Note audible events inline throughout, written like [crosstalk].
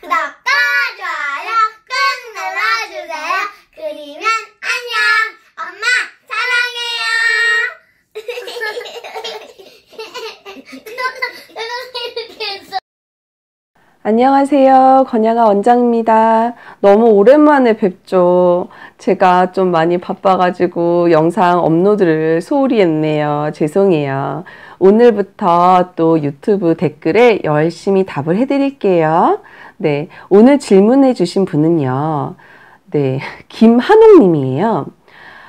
구독과 좋아요 꾹 눌러주세요. 그리면 안녕. 엄마 사랑해요. [laughs] 안녕하세요. 건양아 원장입니다. 너무 오랜만에 뵙죠. 제가 좀 많이 바빠가지고 영상 업로드를 소홀히 했네요. 죄송해요. 오늘부터 또 유튜브 댓글에 열심히 답을 해드릴게요. 네. 오늘 질문해 주신 분은요. 네. [laughs] 김한옥 님이에요.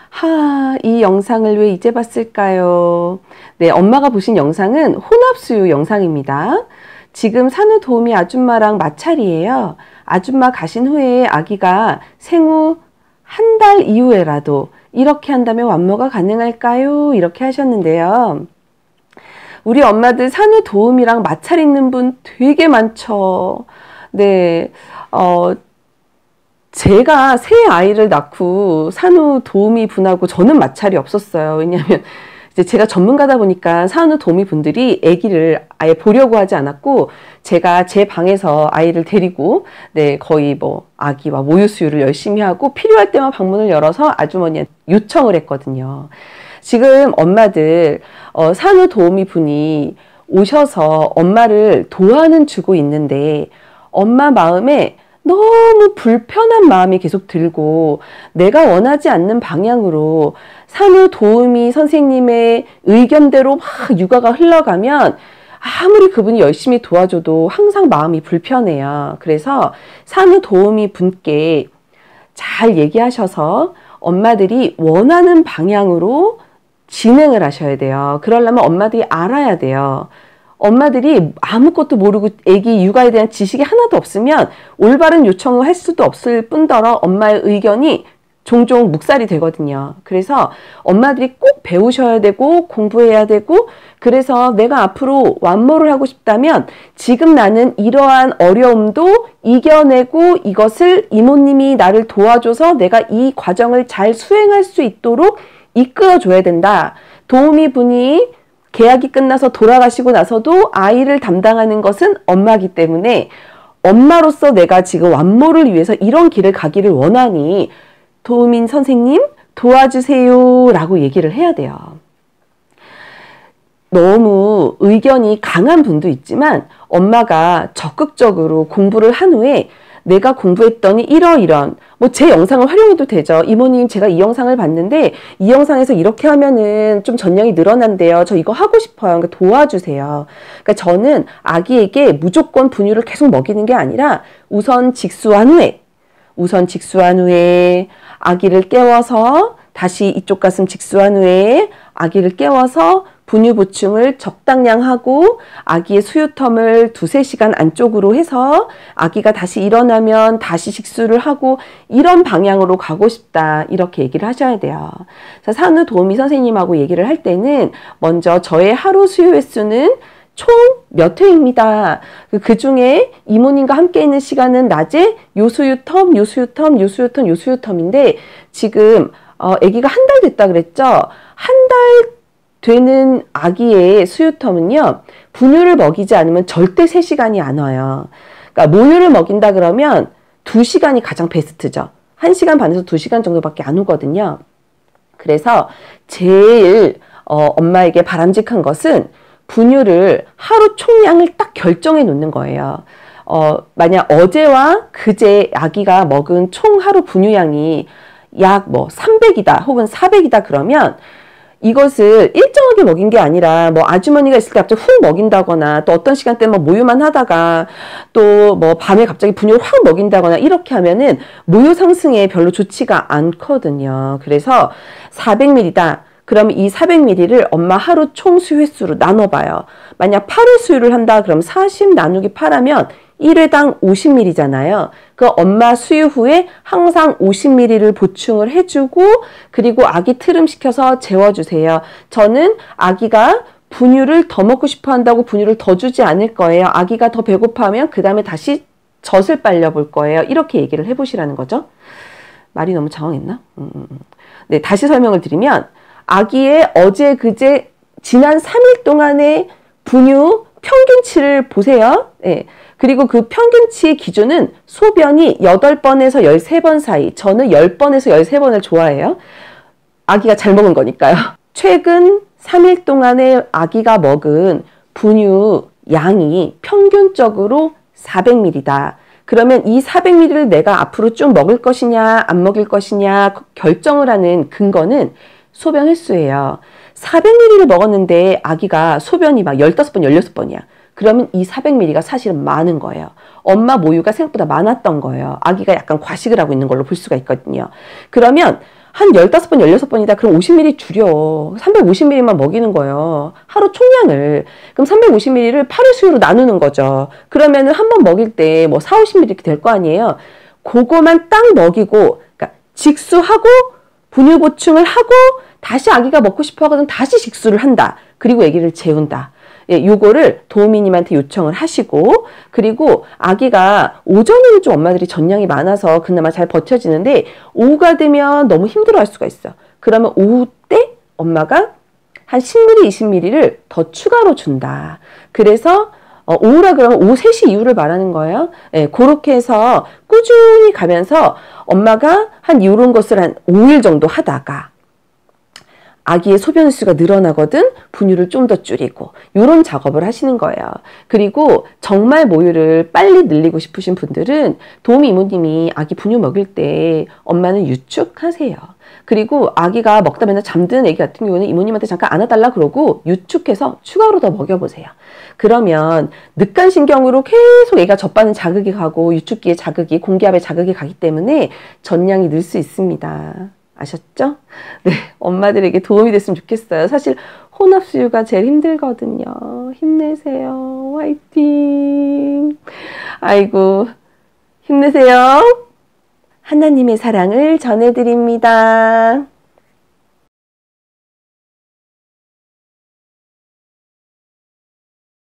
하, 이 영상을 왜 이제 봤을까요? 네. 엄마가 보신 영상은 혼합수유 영상입니다. 지금 산후 도우미 아줌마랑 마찰이에요. 아줌마 가신 후에 아기가 생후 한 달 이후에라도 이렇게 한다면 완모가 가능할까요? 이렇게 하셨는데요. 우리 엄마들 산후 도우미랑 마찰 있는 분 되게 많죠. 네, 어, 제가 새 아이를 낳고 산후 도우미 분하고 저는 마찰이 없었어요. 왜냐하면 이제 제가 전문가다 보니까 산후 도우미 분들이 아기를 아예 보려고 하지 않았고 제가 제 방에서 아이를 데리고 네 거의 뭐 아기와 모유 수유를 열심히 하고 필요할 때만 방문을 열어서 아주머니한테 요청을 했거든요. 지금 엄마들 어, 산후 도우미 분이 오셔서 엄마를 도와는 주고 있는데 엄마 마음에 너무 불편한 마음이 계속 들고 내가 원하지 않는 방향으로 산후 도우미 선생님의 의견대로 막 육아가 흘러가면 아무리 그분이 열심히 도와줘도 항상 마음이 불편해요. 그래서 산후 도우미 분께 잘 얘기하셔서 엄마들이 원하는 방향으로 진행을 하셔야 돼요. 그러려면 엄마들이 알아야 돼요. 엄마들이 아무것도 모르고 아기 육아에 대한 지식이 하나도 없으면 올바른 요청을 할 수도 없을 뿐더러 엄마의 의견이 종종 묵살이 되거든요. 그래서 엄마들이 꼭 배우셔야 되고 공부해야 되고 그래서 내가 앞으로 완모를 하고 싶다면 지금 나는 이러한 어려움도 이겨내고 이것을 이모님이 나를 도와줘서 내가 이 과정을 잘 수행할 수 있도록 이끌어줘야 된다. 도우미 분이 계약이 끝나서 돌아가시고 나서도 아이를 담당하는 것은 엄마기 때문에 엄마로서 내가 지금 완모를 위해서 이런 길을 가기를 원하니 도우민 선생님 도와주세요 라고 얘기를 해야 돼요. 너무 의견이 강한 분도 있지만 엄마가 적극적으로 공부를 한 후에 내가 공부했더니 이러이런 뭐 제 영상을 활용해도 되죠. 이모님 제가 이 영상을 봤는데 이 영상에서 이렇게 하면은 좀 전량이 늘어난대요. 저 이거 하고 싶어요. 그러니까 도와주세요. 그러니까 저는 아기에게 무조건 분유를 계속 먹이는 게 아니라 우선 직수한 후에 우선 직수한 후에 아기를 깨워서 다시 이쪽 가슴 직수한 후에 아기를 깨워서 분유 보충을 적당량 하고 아기의 수유텀을 두세 시간 안쪽으로 해서 아기가 다시 일어나면 다시 식수를 하고 이런 방향으로 가고 싶다 이렇게 얘기를 하셔야 돼요. 산후 도우미 선생님하고 얘기를 할 때는 먼저 저의 하루 수유 횟수는 총몇 회입니다. 그 중에 이모님과 함께 있는 시간은 낮에 요수유 텀, 요수유 텀, 요수유 텀, 요수유 텀인데 지금 어, 아기가 한 달 됐다 그랬죠? 한 달 되는 아기의 수유텀은요, 분유를 먹이지 않으면 절대 3시간이 안 와요. 그러니까 모유를 먹인다 그러면 2시간이 가장 베스트죠. 1시간 반에서 2시간 정도밖에 안 오거든요. 그래서 제일 어, 엄마에게 바람직한 것은 분유를 하루 총량을 딱 결정해 놓는 거예요. 어, 만약 어제와 그제 아기가 먹은 총 하루 분유량이 약 뭐 300이다 혹은 400이다 그러면 이것을 일정하게 먹인 게 아니라 뭐 아주머니가 있을 때 갑자기 훅 먹인다거나 또 어떤 시간대 뭐 모유만 하다가 또 뭐 밤에 갑자기 분유를 확 먹인다거나 이렇게 하면은 모유 상승에 별로 좋지가 않거든요. 그래서 400ml다. 그럼 이 400ml를 엄마 하루 총 수유 횟수로 나눠봐요. 만약 8회 수유를 한다 그럼 40 나누기 8하면 1회당 50ml잖아요. 그 엄마 수유 후에 항상 50ml를 보충을 해주고 그리고 아기 트름시켜서 재워주세요. 저는 아기가 분유를 더 먹고 싶어 한다고 분유를 더 주지 않을 거예요. 아기가 더 배고파하면 그 다음에 다시 젖을 빨려 볼 거예요. 이렇게 얘기를 해보시라는 거죠. 말이 너무 장황했나? 음, 음, 음. 네, 다시 설명을 드리면 아기의 어제 그제 지난 3일 동안의 분유 평균치를 보세요. 네, 그리고 그 평균치의 기준은 소변이 8번에서 13번 사이. 저는 10번에서 13번을 좋아해요. 아기가 잘 먹은 거니까요. [laughs] 최근 3일 동안에 아기가 먹은 분유 양이 평균적으로 400ml다. 그러면 이 400ml를 내가 앞으로 좀 먹을 것이냐, 안 먹을 것이냐 결정을 하는 근거는 소변 횟수예요. 400ml를 먹었는데 아기가 소변이 막 15번, 16번이야. 그러면 이 400ml가 사실은 많은 거예요. 엄마 모유가 생각보다 많았던 거예요. 아기가 약간 과식을 하고 있는 걸로 볼 수가 있거든요. 그러면 한 15번, 16번이다. 그럼 50ml 줄여. 350ml만 먹이는 거예요. 하루 총량을. 그럼 350ml를 8회 수유로 나누는 거죠. 그러면은 한 번 먹일 때 뭐 4, 50ml 이렇게 될 거 아니에요. 그거만 딱 먹이고, 그러니까 직수하고 분유 보충을 하고 다시 아기가 먹고 싶어 하거든 다시 직수를 한다. 그리고 아기를 재운다. 예, 요거를 도우미님한테 요청을 하시고 그리고 아기가 오전에는 좀 엄마들이 전량이 많아서 그나마 잘 버텨지는데 오후가 되면 너무 힘들어할 수가 있어. 그러면 오후 때 엄마가 한 10ml, 20ml를 더 추가로 준다. 그래서 어, 오후라 그러면 오후 3시 이후를 말하는 거예요. 예, 그렇게 해서 꾸준히 가면서 엄마가 한 이런 것을 한 5일 정도 하다가 아기의 소변 수가 늘어나거든 분유를 좀 더 줄이고 이런 작업을 하시는 거예요. 그리고 정말 모유를 빨리 늘리고 싶으신 분들은 도우미 이모님이 아기 분유 먹일 때 엄마는 유축하세요. 그리고 아기가 먹다 맨날 잠드는 애기 같은 경우는 이모님한테 잠깐 안아달라 그러고 유축해서 추가로 더 먹여보세요. 그러면 늑간신경으로 계속 애가 젖받는 자극이 가고 유축기에 자극이 공기압에 자극이 가기 때문에 전량이 늘 수 있습니다. 아셨죠? 네, 엄마들에게 도움이 됐으면 좋겠어요. 사실 혼합 수유가 제일 힘들거든요. 힘내세요. 화이팅! 아이고, 힘내세요. 하나님의 사랑을 전해드립니다.